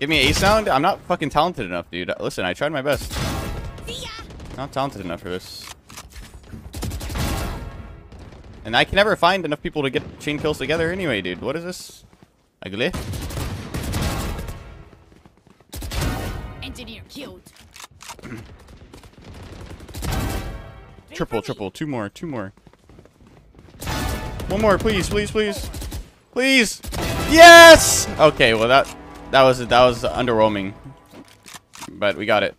Give me a sound. I'm not fucking talented enough, dude. Listen, I tried my best. Not talented enough for this. And I can never find enough people to get chain kills together anyway, dude. What is this? Ugly. Engineer killed. Triple, triple. Two more, two more. One more, please, please, please. Please! Yes! Okay, well that that was that was underwhelming. But we got it.